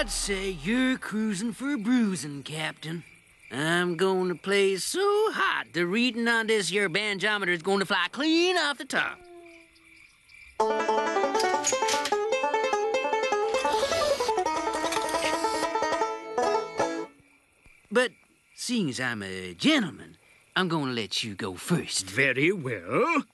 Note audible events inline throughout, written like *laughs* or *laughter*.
I'd say you're cruising for bruising, Captain. I'm going to play so hot the reading on this your banjometer is going to fly clean off the top. But seeing as I'm a gentleman, I'm going to let you go first. Very well.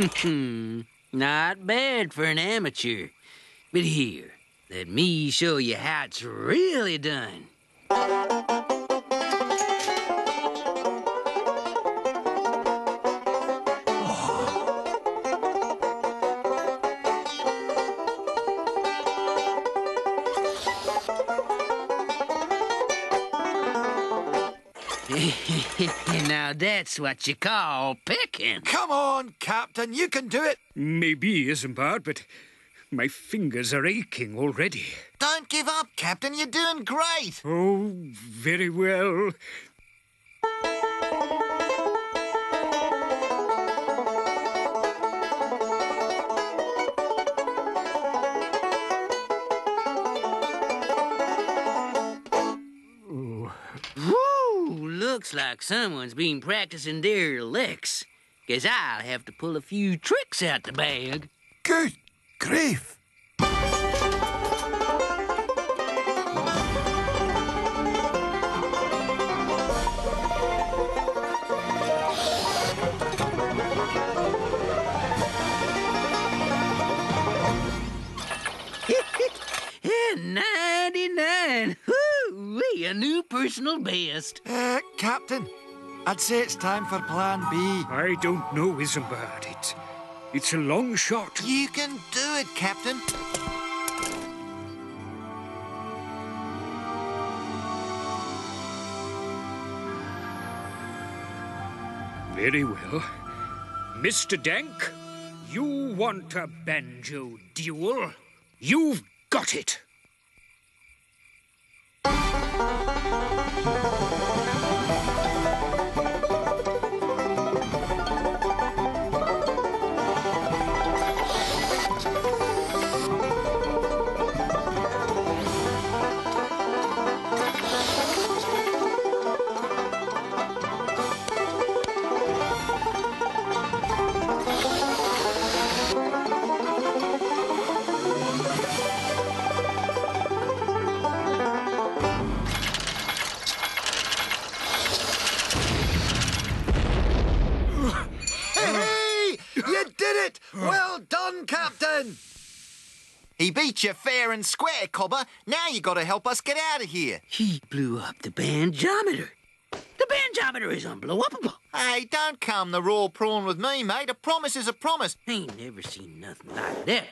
Hmm, not bad for an amateur. But here, let me show you how it's really done. *laughs* now that's what you call picking. Come on, Captain, you can do it. Maybe, Isambard, but my fingers are aching already. Don't give up, Captain. You're doing great. Oh, very well. Looks like someone's been practicing their licks. Guess I'll have to pull a few tricks out the bag. Good grief. Woo! A new personal best. Uh, Captain, I'd say it's time for Plan B. I don't know, Isambard. It's, it's a long shot. You can do it, Captain. Very well. Mr. Dank, you want a banjo duel? You've got it. Hey, did it! Well done, Captain! He beat you fair and square, Cobber. Now you gotta help us get out of here. He blew up the banjometer. The banjometer is unblowable. Hey, don't come the raw prawn with me, mate. A promise is a promise. Ain't never seen nothing like that.